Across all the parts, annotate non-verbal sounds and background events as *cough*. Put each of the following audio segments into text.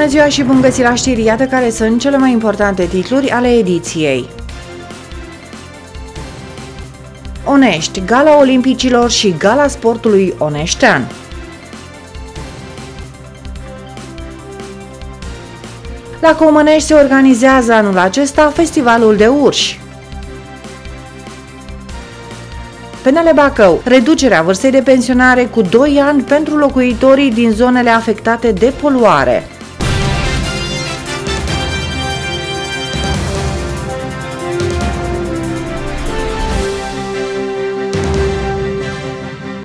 Bună ziua și bun găsit la știri, iată care sunt cele mai importante titluri ale ediției. Onești, Gala Olimpicilor și Gala Sportului Oneștean. La Comănești se organizează anul acesta Festivalul de Urși. PNL Bacău, reducerea vârstei de pensionare cu 2 ani pentru locuitorii din zonele afectate de poluare.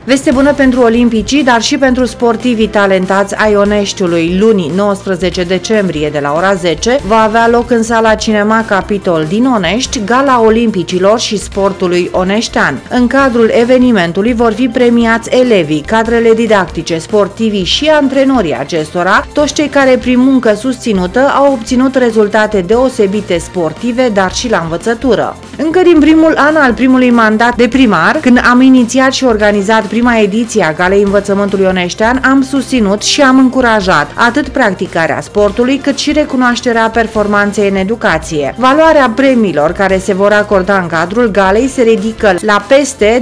Veste bună pentru olimpicii, dar și pentru sportivii talentați ai Oneștiului. Luni, 19 decembrie, de la ora 10, va avea loc în sala Cinema Capitol din Onești, Gala Olimpicilor și Sportului Oneștean. În cadrul evenimentului vor fi premiați elevii, cadrele didactice, sportivii și antrenorii acestora, toți cei care prin muncă susținută au obținut rezultate deosebite sportive, dar și la învățătură. Încă din primul an al primului mandat de primar, când am inițiat și organizat prima ediție a Galei Învățământului Oneștean, am susținut și am încurajat atât practicarea sportului, cât și recunoașterea performanței în educație. Valoarea premiilor care se vor acorda în cadrul galei se ridică la peste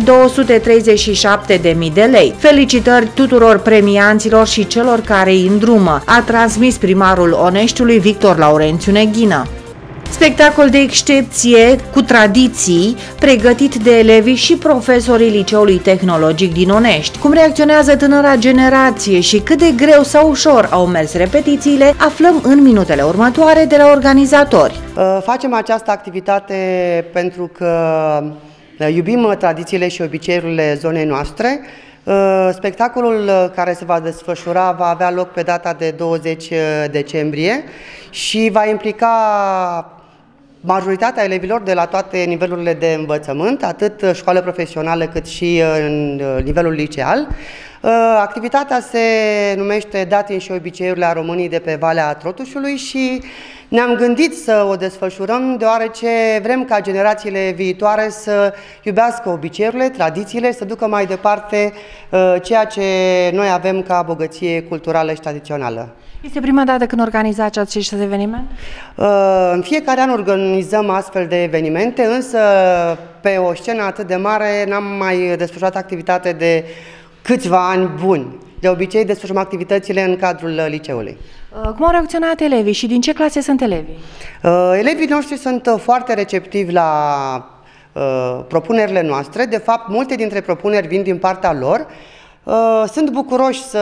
237.000 de lei. Felicitări tuturor premianților și celor care îi îndrumă, a transmis primarul Oneștiului Victor Laurențiu Neghină. Spectacol de excepție cu tradiții, pregătit de elevii și profesorii Liceului Tehnologic din Onești. Cum reacționează tânăra generație și cât de greu sau ușor au mers repetițiile, aflăm în minutele următoare de la organizatori. Uh, facem această activitate pentru că uh, iubim tradițiile și obiceiurile zonei noastre. Uh, spectacolul care se va desfășura va avea loc pe data de 20 decembrie și va implica majoritatea elevilor de la toate nivelurile de învățământ, atât școală profesională cât și în nivelul liceal. Uh, activitatea se numește Datin și obiceiurile a României de pe Valea Trotușului și ne-am gândit să o desfășurăm deoarece vrem ca generațiile viitoare să iubească obiceiurile, tradițiile, să ducă mai departe uh, ceea ce noi avem ca bogăție culturală și tradițională. Este prima dată când organizați acest eveniment? Uh, în fiecare an organizăm astfel de evenimente, însă pe o scenă atât de mare n-am mai desfășurat activitate de câțiva ani buni. De obicei desfășurăm activitățile în cadrul liceului. Uh, cum au reacționat elevii și din ce clase sunt elevii? Uh, elevii noștri sunt foarte receptivi la propunerile noastre. De fapt, multe dintre propuneri vin din partea lor Uh, sunt bucuroși să,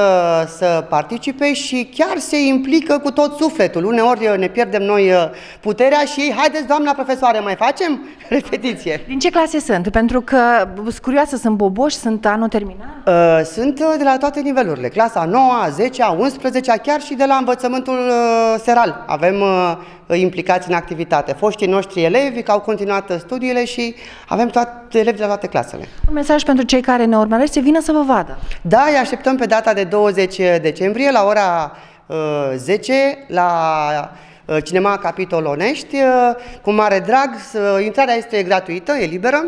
să participe și chiar se implică cu tot sufletul. Uneori uh, ne pierdem noi uh, puterea și ei, haideți doamna profesoare, mai facem *laughs* repetiție. Din ce clase sunt? Pentru că, sunt curioasă, sunt boboși, sunt anul terminat? Sunt de la toate nivelurile, clasa 9, 10, 11, chiar și de la învățământul seral. Avem implicați în activitate. Foștii noștri elevi că au continuat studiile și avem toate elevi de la toate clasele. Un mesaj pentru cei care ne urmăresc, să vină să vă vadă. Da, îi așteptăm pe data de 20 decembrie la ora uh, 10 la uh, Cinema Capitol Onești. Uh, cu mare drag, uh, intrarea este gratuită, e liberă.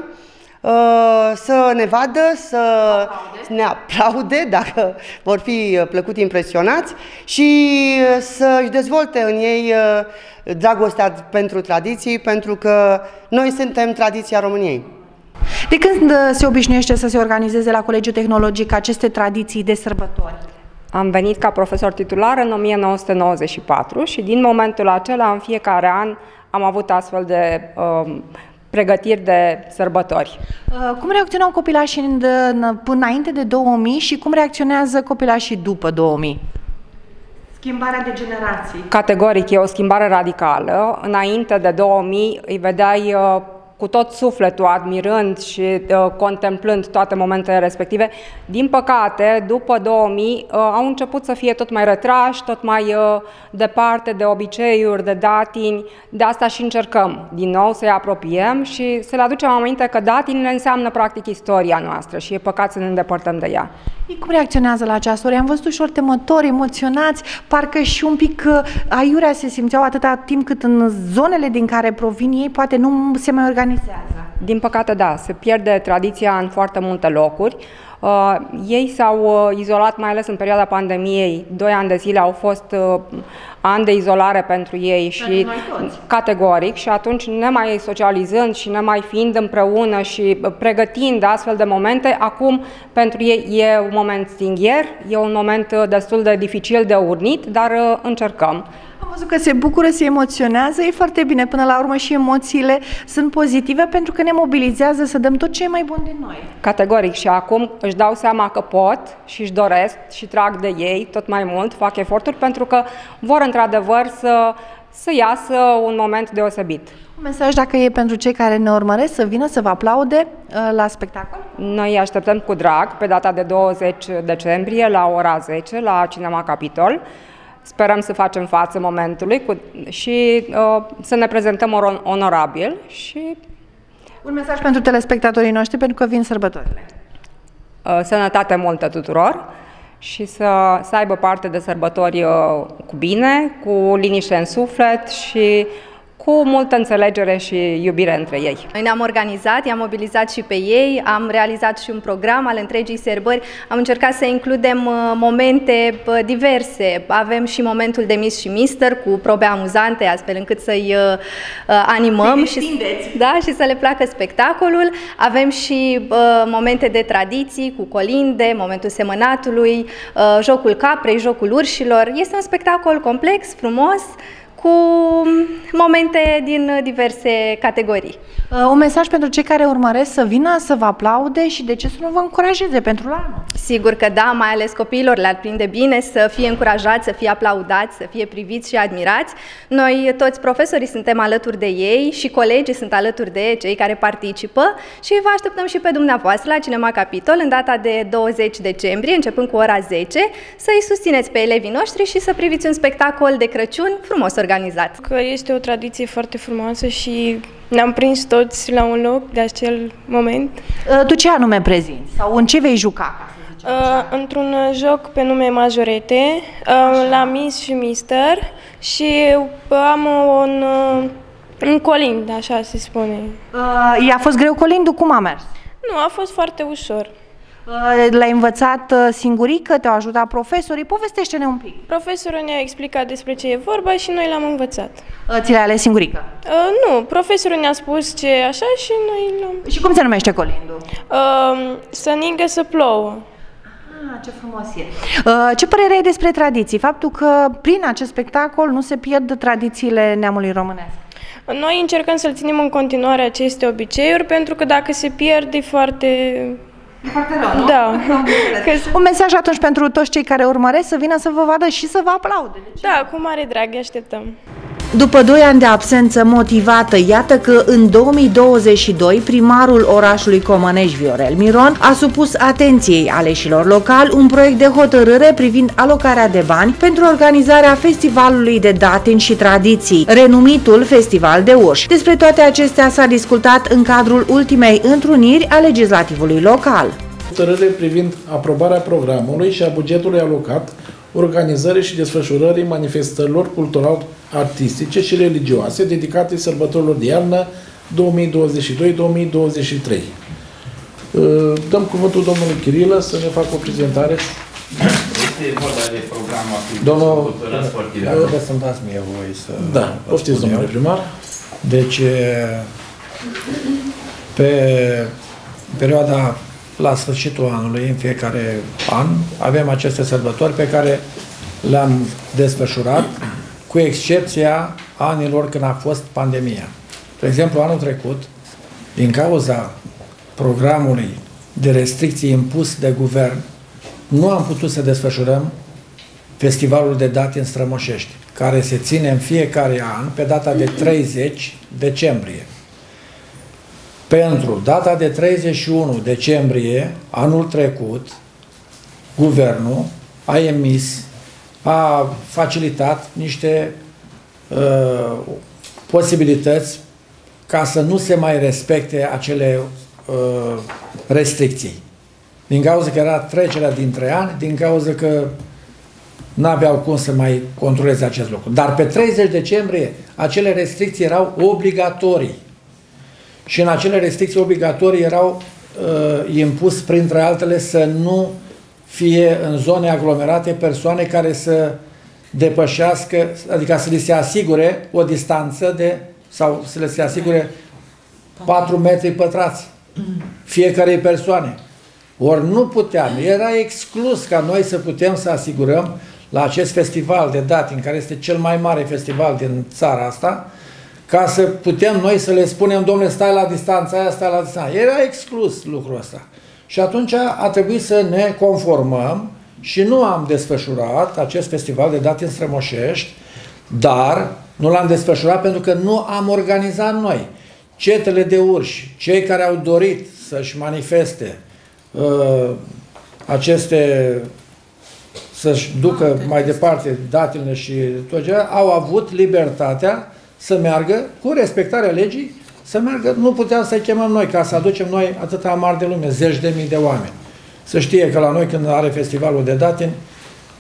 Uh, să ne vadă, să aplaude. ne aplaude dacă vor fi uh, plăcut impresionați și uh, să-și dezvolte în ei dragostea pentru tradiții, pentru că noi suntem tradiția României. De când se obișnuiește să se organizeze la Colegiul Tehnologic aceste tradiții de sărbători? Am venit ca profesor titular în 1994 și din momentul acela, în fiecare an, am avut astfel de uh, pregătiri de sărbători. Uh, cum reacționau copilașii în, până înainte de 2000 și cum reacționează copilașii după 2000? Schimbarea de generații. Categoric, e o schimbare radicală. Înainte de 2000 îi vedeai uh, cu tot sufletul, admirând și uh, contemplând toate momentele respective. Din păcate, după 2000, uh, au început să fie tot mai retrași, tot mai uh, departe de obiceiuri, de datini. De asta și încercăm din nou să-i apropiem și să le aducem aminte că datinile înseamnă practic istoria noastră și e păcat să ne îndepărtăm de ea. Ei cum reacționează la această oră? Am văzut ușor temători, emoționați, parcă și un pic uh, aiurea se simțeau atâta timp cât în zonele din care provin ei poate nu se mai organizează. Din păcate, da, se pierde tradiția în foarte multe locuri. Uh, ei s-au uh, izolat, mai ales în perioada pandemiei, doi ani de zile au fost uh, ani de izolare pentru ei și categoric și atunci ne mai socializând și ne mai fiind împreună și pregătind astfel de momente, acum pentru ei e un moment stingher, e un moment uh, destul de dificil de urnit, dar uh, încercăm. Am văzut că se bucură, se emoționează, e foarte bine. Până la urmă și emoțiile sunt pozitive pentru că ne mobilizează să dăm tot ce e mai bun din noi. Categoric și acum își dau seama că pot și își doresc și trag de ei tot mai mult, fac eforturi pentru că vor într-adevăr să, să iasă un moment deosebit. Un mesaj dacă e pentru cei care ne urmăresc să vină să vă aplaude uh, la spectacol? Noi îi așteptăm cu drag pe data de 20 decembrie la ora 10 la Cinema Capitol. Sperăm să facem față momentului cu, și uh, să ne prezentăm or- onorabil și Un mesaj pentru telespectatorii noștri pentru că vin sărbătorile. uh, sănătate multă tuturor și să, să aibă parte de sărbători uh, cu bine, cu liniște în suflet și cu multă înțelegere și iubire între ei. Noi ne-am organizat, i-am mobilizat și pe ei, am realizat și un program al întregii sărbări, am încercat să includem uh, momente uh, diverse. Avem și momentul de Miss și Mister cu probe amuzante, astfel încât să-i uh, uh, animăm și, da, și să le placă spectacolul. Avem și uh, momente de tradiții cu colinde, momentul semănatului, uh, jocul caprei, jocul urșilor. Este un spectacol complex, frumos, cu momente din diverse categorii. Uh, Un mesaj pentru cei care urmăresc să vină să vă aplaude și de ce să nu vă încurajeze pentru la anul. Sigur că da, mai ales copiilor le-ar prinde bine să fie încurajați, să fie aplaudați, să fie priviți și admirați. Noi toți profesorii suntem alături de ei și colegii sunt alături de cei care participă și vă așteptăm și pe dumneavoastră la Cinema Capitol în data de 20 decembrie, începând cu ora 10, să-i susțineți pe elevii noștri și să priviți un spectacol de Crăciun frumos organizat. Că este o tradiție foarte frumoasă și ne-am prins toți la un loc de acel moment. Uh, Tu ce anume prezinți? Sau în ce vei juca? ca să zicem? Uh, într-un joc pe nume Majorete, uh, la Miss și Mister și uh, am un, uh, un colind, așa se spune. Uh, I-a fost greu colindul? Cum a mers? Nu, a fost foarte ușor. Uh, L-ai învățat uh, singurică? Te-au ajutat profesorii? Povestește-ne un pic. Profesorul ne-a explicat despre ce e vorba și noi l-am învățat. Uh, Ți le-ai ales singurică? Uh, nu, profesorul ne-a spus ce e așa și noi l-am... Și cum se numește colindul? Uh, să ningă să plouă. Ah, ce frumos e. Uh, Ce părere ai despre tradiții? Faptul că prin acest spectacol nu se pierd tradițiile neamului românesc. Noi încercăm să-l ținem în continuare aceste obiceiuri, pentru că dacă se pierde foarte... E foarte rău, nu? Da. că, Un mesaj atunci pentru toți cei care urmăresc să vină să vă vadă și să vă aplaude. da, cu mare drag, îi așteptăm. După 2 ani de absență motivată, iată că în 2022 primarul orașului Comănești Viorel Miron a supus atenției aleșilor locali un proiect de hotărâre privind alocarea de bani pentru organizarea festivalului de datin și tradiții, renumitul Festival de Urși. Despre toate acestea s-a discutat în cadrul ultimei întruniri a legislativului local. hotărâre privind aprobarea programului și a bugetului alocat organizării și desfășurării manifestărilor cultural-artistice și religioase dedicate sărbătorilor de iarnă 2022-2023. Uh, Dăm cuvântul domnului Chirilă să ne facă o prezentare. Este vorba de programul activității Domnul- culturale sportive. Trebuie să-mi dați mie voie să... Da, poftiți, spun eu. domnule primar. Deci, e, pe perioada la sfârșitul anului, în fiecare an, avem aceste sărbători pe care le-am desfășurat, cu excepția anilor când a fost pandemia. De exemplu, anul trecut, din cauza programului de restricții impus de guvern, nu am putut să desfășurăm Festivalul de date în Strămoșești, care se ține în fiecare an pe data de 30 decembrie. Pentru data de 31 decembrie, anul trecut, guvernul a emis, a facilitat niște uh, posibilități ca să nu se mai respecte acele uh, restricții. Din cauza că era trecerea dintre ani, din cauza că n-aveau cum să mai controleze acest lucru. Dar pe 30 decembrie acele restricții erau obligatorii. Și în acele restricții obligatorii erau uh, impus, printre altele, să nu fie în zone aglomerate persoane care să depășească, adică să li se asigure o distanță de, sau să le se asigure 4 metri pătrați fiecarei persoane. Ori nu puteam, era exclus ca noi să putem să asigurăm la acest festival de Datin, care este cel mai mare festival din țara asta, ca să putem noi să le spunem, domnule, stai la distanța aia, stai la distanța aia. Era exclus lucrul ăsta. Și atunci a trebuit să ne conformăm și nu am desfășurat acest festival de Datin Strămoșești, dar nu l-am desfășurat pentru că nu am organizat noi. Cetele de urși, cei care au dorit să-și manifeste uh, aceste să-și ducă mai departe datele și tot ce au avut libertatea să meargă cu respectarea legii, să meargă, nu puteam să-i chemăm noi ca să aducem noi atâta mari de lume, zeci de mii de oameni. Să știe că la noi când are festivalul de datin,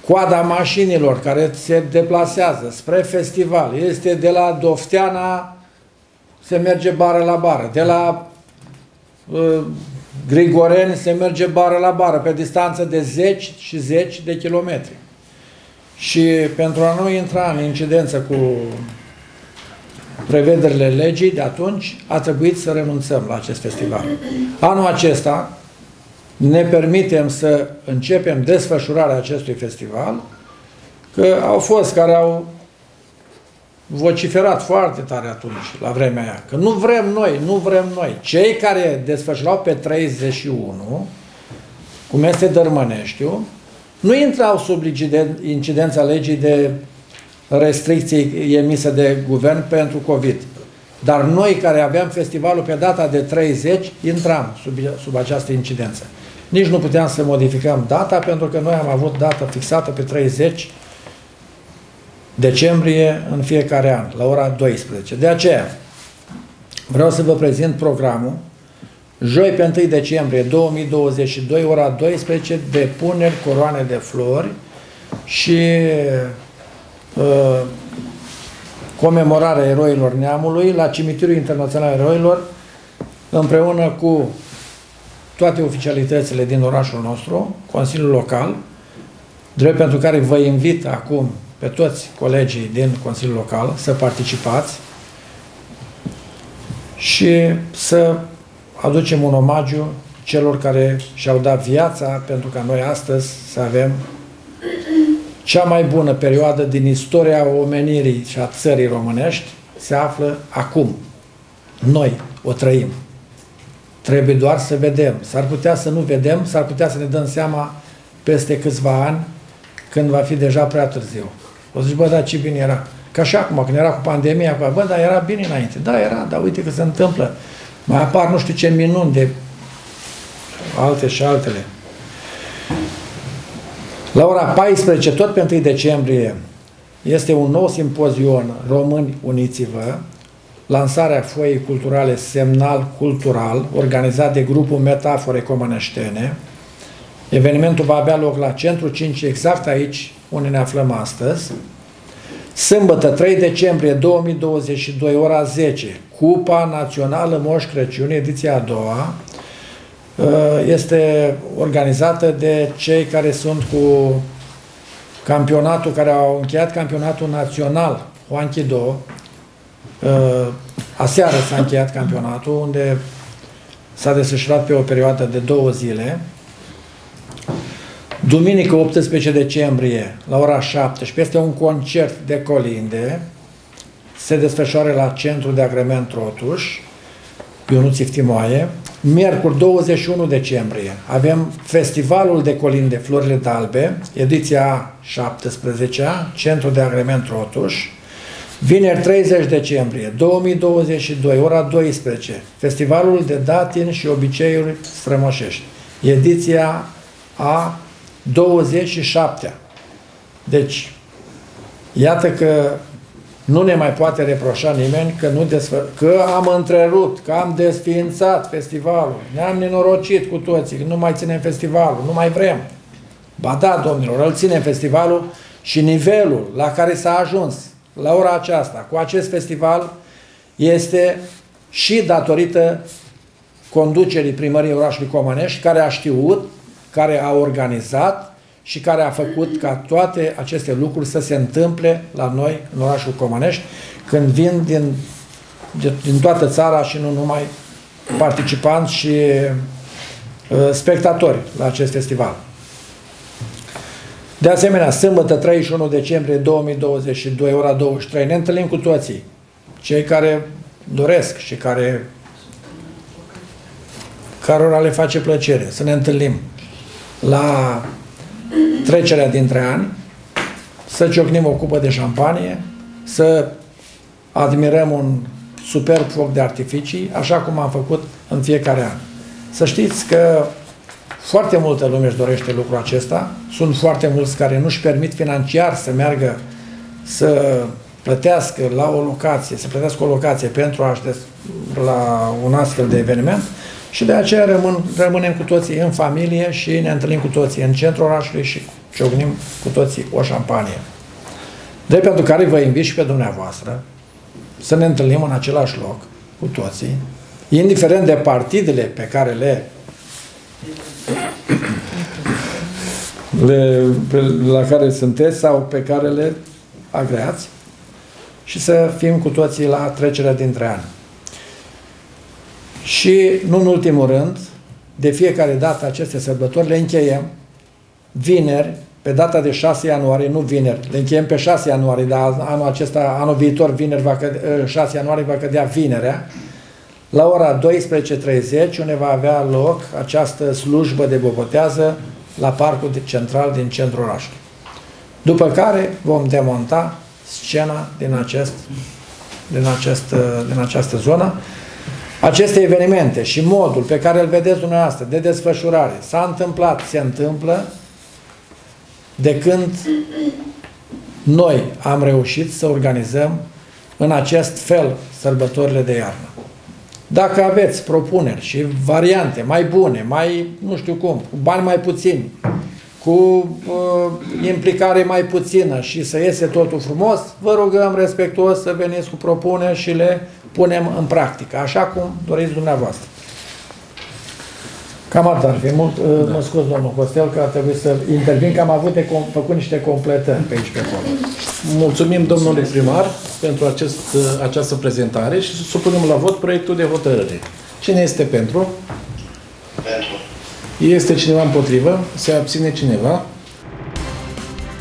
coada mașinilor care se deplasează spre festival este de la Dofteana, se merge bară la bară, de la uh, Grigoreni se merge bară la bară, pe distanță de zeci și zeci de kilometri. Și pentru a nu intra în incidență cu prevederile legii de atunci, a trebuit să renunțăm la acest festival. Anul acesta ne permitem să începem desfășurarea acestui festival, că au fost care au vociferat foarte tare atunci, la vremea aia, că nu vrem noi, nu vrem noi. Cei care desfășurau pe 31, cum este Dărmăneștiu, nu intrau sub incidența legii de restricții emise de guvern pentru COVID. Dar noi care aveam festivalul pe data de 30, intram sub, sub această incidență. Nici nu puteam să modificăm data, pentru că noi am avut data fixată pe 30 decembrie în fiecare an, la ora 12. De aceea, vreau să vă prezint programul. Joi pe 1 decembrie 2022, ora 12, depuneri coroane de flori și uh, comemorarea eroilor neamului la Cimitirul Internațional al Eroilor împreună cu toate oficialitățile din orașul nostru, Consiliul Local, drept pentru care vă invit acum pe toți colegii din Consiliul Local să participați și să aducem un omagiu celor care și-au dat viața pentru ca noi astăzi să avem cea mai bună perioadă din istoria omenirii și a țării românești se află acum. Noi o trăim. Trebuie doar să vedem. S-ar putea să nu vedem, s-ar putea să ne dăm seama peste câțiva ani, când va fi deja prea târziu. O să zici, bă, dar ce bine era. Ca și acum, când era cu pandemia, cu, bă, dar era bine înainte. Da, era, dar uite că se întâmplă. Mai apar nu știu ce minuni de alte și altele. La ora 14, tot pe 1 decembrie, este un nou simpozion Români Uniți-vă, lansarea foii culturale Semnal Cultural, organizat de grupul Metafore Comănăștene. Evenimentul va avea loc la Centru 5, exact aici, unde ne aflăm astăzi. Sâmbătă, 3 decembrie 2022, ora 10, Cupa Națională Moș Crăciun, ediția a doua, uh, este organizată de cei care sunt cu campionatul, care au încheiat campionatul național Huanchido. Uh, aseară s-a încheiat campionatul, unde s-a desfășurat pe o perioadă de două zile. Duminică 18 decembrie, la ora 17, este un concert de colinde. Se desfășoară la Centru de Agrement Trotuș, Ionuț Iftimoaie. Miercuri 21 decembrie avem Festivalul de Colinde Florile Dalbe, ediția 17 Centru de Agrement Trotuș. Vineri 30 decembrie 2022, ora 12, Festivalul de Datin și Obiceiuri Strămoșești, ediția a 27. Deci, iată că nu ne mai poate reproșa nimeni că, nu desfă, că am întrerupt, că am desființat festivalul, ne-am nenorocit cu toții, că nu mai ținem festivalul, nu mai vrem. Ba da, domnilor, îl ținem festivalul și nivelul la care s-a ajuns la ora aceasta cu acest festival este și datorită conducerii primăriei orașului Comănești, care a știut, care a organizat și care a făcut ca toate aceste lucruri să se întâmple la noi, în orașul Comănești, când vin din, din toată țara și nu numai participanți și uh, spectatori la acest festival. De asemenea, sâmbătă 31 decembrie 2022, ora 23, ne întâlnim cu toții, cei care doresc și care cărora le face plăcere să ne întâlnim la trecerea dintre ani, să ciocnim o cupă de șampanie, să admirăm un superb foc de artificii, așa cum am făcut în fiecare an. Să știți că foarte multă lume își dorește lucrul acesta, sunt foarte mulți care nu își permit financiar să meargă să plătească la o locație, să plătească o locație pentru a la un astfel de eveniment și de aceea rămân, rămânem cu toții în familie și ne întâlnim cu toții în centrul orașului și ciocnim cu toții o șampanie. De pentru care vă invit și pe dumneavoastră să ne întâlnim în același loc cu toții, indiferent de partidele pe care le, *coughs* le pe, la care sunteți sau pe care le agreați și să fim cu toții la trecerea dintre ani. Și, nu în ultimul rând, de fiecare dată aceste sărbători le încheiem vineri, pe data de 6 ianuarie, nu vineri, le încheiem pe 6 ianuarie, dar anul acesta, anul viitor, vineri, va cădea, 6 ianuarie va cădea vinerea, la ora 12.30, unde va avea loc această slujbă de bobotează la Parcul Central din centrul orașului. După care vom demonta scena din, acest, din, acest, din această zonă. Aceste evenimente și modul pe care îl vedeți dumneavoastră de desfășurare s-a întâmplat, se întâmplă de când noi am reușit să organizăm în acest fel sărbătorile de iarnă. Dacă aveți propuneri și variante mai bune, mai nu știu cum, cu bani mai puțini, cu uh, implicare mai puțină și să iese totul frumos, vă rugăm respectuos să veniți cu propuneri și le punem în practică, așa cum doriți dumneavoastră. Cam atât ar fi. Mult, uh, da. Mă scuz, domnul Costel, că a trebuit să intervin, că am avut de făcut niște completări pe aici pe acolo. Mulțumim, domnule primar, pentru acest, uh, această prezentare și supunem la vot proiectul de hotărâre. Cine este pentru? Pentru. Este cineva împotrivă? Se abține cineva?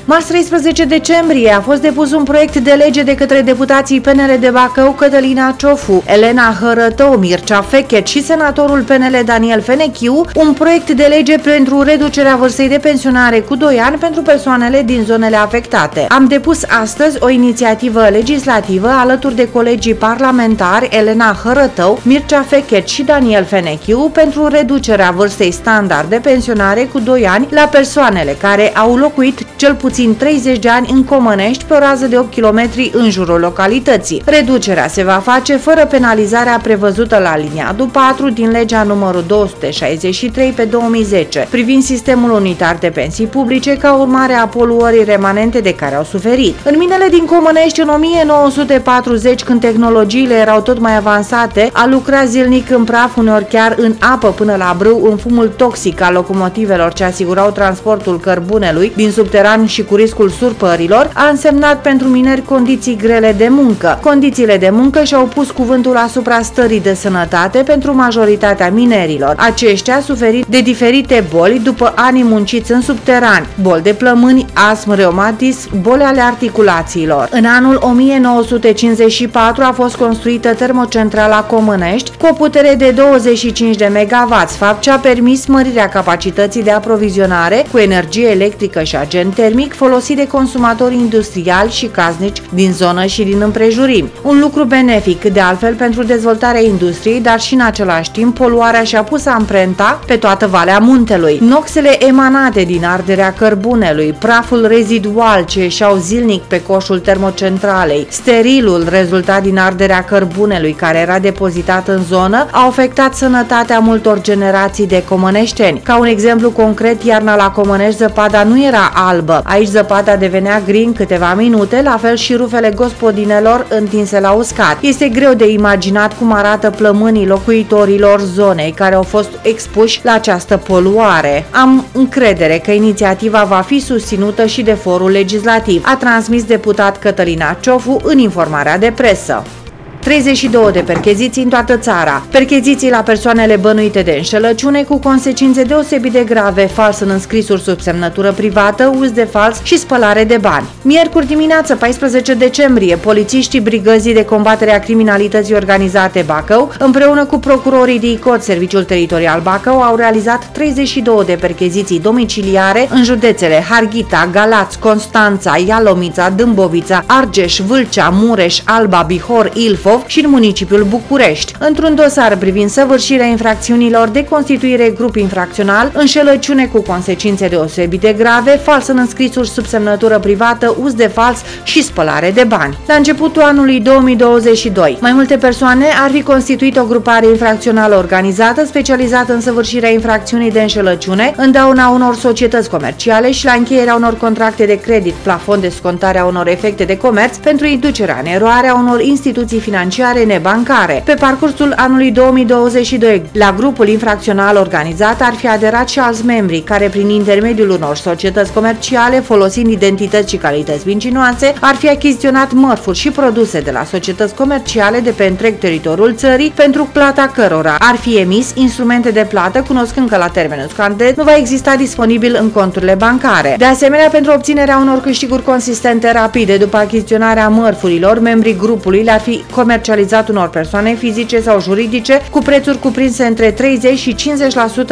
Marți 13 decembrie a fost depus un proiect de lege de către deputații PNL de Bacău, Cătălina Ciofu, Elena Hărătău, Mircea Fechet și senatorul PNL Daniel Fenechiu, un proiect de lege pentru reducerea vârstei de pensionare cu 2 ani pentru persoanele din zonele afectate. Am depus astăzi o inițiativă legislativă alături de colegii parlamentari Elena Hărătău, Mircea Fechet și Daniel Fenechiu pentru reducerea vârstei standard de pensionare cu 2 ani la persoanele care au locuit cel puțin puțin 30 de ani în Comănești pe o rază de 8 km în jurul localității. Reducerea se va face fără penalizarea prevăzută la linia 4 din legea numărul 263 pe 2010 privind sistemul unitar de pensii publice ca urmare a poluării remanente de care au suferit. În minele din Comănești în 1940 când tehnologiile erau tot mai avansate, a lucrat zilnic în praf, uneori chiar în apă până la brâu, în fumul toxic al locomotivelor ce asigurau transportul cărbunelui din subteran și și cu riscul surpărilor, a însemnat pentru mineri condiții grele de muncă. Condițiile de muncă și-au pus cuvântul asupra stării de sănătate pentru majoritatea minerilor. Aceștia suferit de diferite boli după ani munciți în subteran, boli de plămâni, astm, reumatism, boli ale articulațiilor. În anul 1954 a fost construită termocentrala Comănești cu o putere de 25 de MW, fapt ce a permis mărirea capacității de aprovizionare cu energie electrică și agent termic electric folosit de consumatori industriali și casnici din zonă și din împrejurim. Un lucru benefic, de altfel, pentru dezvoltarea industriei, dar și în același timp poluarea și-a pus amprenta pe toată Valea Muntelui. Noxele emanate din arderea cărbunelui, praful rezidual ce ieșeau zilnic pe coșul termocentralei, sterilul rezultat din arderea cărbunelui care era depozitat în zonă, au afectat sănătatea multor generații de comăneșteni. Ca un exemplu concret, iarna la Comănești zăpada nu era albă, aici Aici zăpada devenea gri în câteva minute, la fel și rufele gospodinelor întinse la uscat. Este greu de imaginat cum arată plămânii locuitorilor zonei care au fost expuși la această poluare. Am încredere că inițiativa va fi susținută și de forul legislativ, a transmis deputat Cătălina Ciofu în informarea de presă. 32 de percheziții în toată țara. Percheziții la persoanele bănuite de înșelăciune cu consecințe deosebit de grave, fals în înscrisuri sub semnătură privată, uz de fals și spălare de bani. Miercuri dimineață, 14 decembrie, polițiștii Brigăzii de Combatere a Criminalității Organizate Bacău, împreună cu procurorii de ICOT, Serviciul Teritorial Bacău, au realizat 32 de percheziții domiciliare în județele Harghita, Galați, Constanța, Ialomița, Dâmbovița, Argeș, Vâlcea, Mureș, Alba, Bihor, Ilfo, Brașov și în municipiul București. Într-un dosar privind săvârșirea infracțiunilor de constituire grup infracțional, înșelăciune cu consecințe deosebit de grave, fals în înscrisuri sub semnătură privată, uz de fals și spălare de bani. La începutul anului 2022, mai multe persoane ar fi constituit o grupare infracțională organizată specializată în săvârșirea infracțiunii de înșelăciune, în dauna unor societăți comerciale și la încheierea unor contracte de credit, plafon de scontare a unor efecte de comerț pentru inducerea în eroare a unor instituții financiare financiare nebancare. Pe parcursul anului 2022, la grupul infracțional organizat ar fi aderat și alți membri care, prin intermediul unor societăți comerciale, folosind identități și calități vincinoase, ar fi achiziționat mărfuri și produse de la societăți comerciale de pe întreg teritoriul țării, pentru plata cărora ar fi emis instrumente de plată, cunoscând că la termenul scandet nu va exista disponibil în conturile bancare. De asemenea, pentru obținerea unor câștiguri consistente rapide după achiziționarea mărfurilor, membrii grupului le-ar fi comercializat unor persoane fizice sau juridice cu prețuri cuprinse între 30 și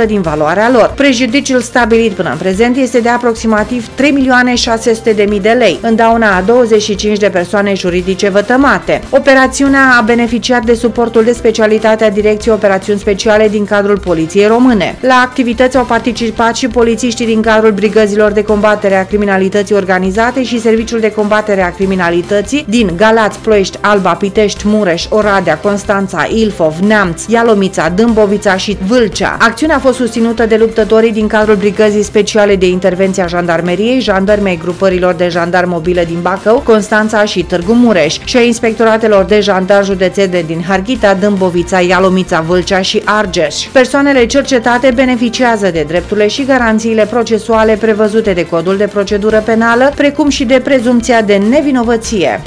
50% din valoarea lor. Prejudiciul stabilit până în prezent este de aproximativ 3.600.000 de lei, în dauna a 25 de persoane juridice vătămate. Operațiunea a beneficiat de suportul de specialitate a Direcției Operațiuni Speciale din cadrul Poliției Române. La activități au participat și polițiștii din cadrul Brigăzilor de Combatere a Criminalității Organizate și Serviciul de Combatere a Criminalității din Galați, Ploiești, Alba, Pitești, București, Mureș, Oradea, Constanța, Ilfov, Neamț, Ialomița, Dâmbovița și Vâlcea. Acțiunea a fost susținută de luptătorii din cadrul Brigăzii Speciale de Intervenție a Jandarmeriei, jandarmei grupărilor de jandar mobile din Bacău, Constanța și Târgu Mureș și a inspectoratelor de jandar județene din Harghita, Dâmbovița, Ialomița, Vâlcea și Argeș. Persoanele cercetate beneficiază de drepturile și garanțiile procesuale prevăzute de codul de procedură penală, precum și de prezumția de nevinovăție.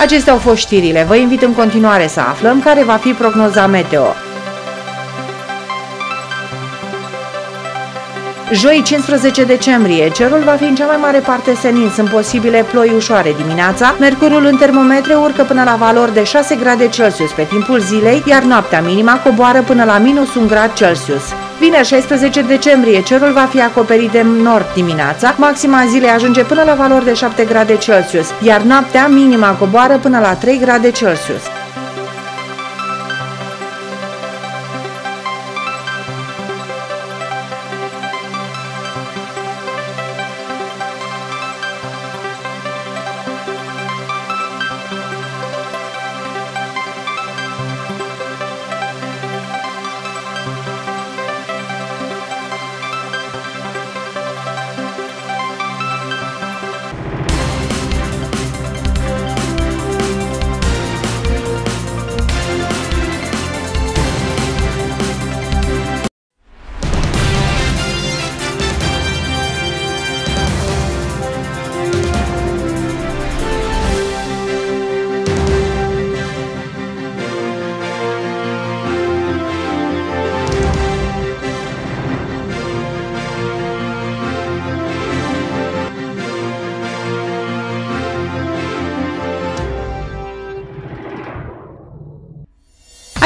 Acestea au fost știrile. Vă invit în continuare să aflăm care va fi prognoza meteo. Joi 15 decembrie, cerul va fi în cea mai mare parte senin, sunt posibile ploi ușoare dimineața, mercurul în termometre urcă până la valori de 6 grade Celsius pe timpul zilei, iar noaptea minima coboară până la minus 1 grad Celsius. Vineri 16 decembrie, cerul va fi acoperit de nord dimineața, maxima zilei ajunge până la valori de 7 grade Celsius, iar noaptea minima coboară până la 3 grade Celsius.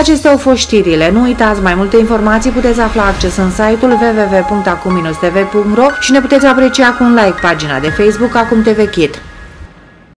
Acestea au fost știrile. Nu uitați, mai multe informații puteți afla acces în site-ul www.acum-tv.ro și ne puteți aprecia cu un like pagina de Facebook Acum TV Kit.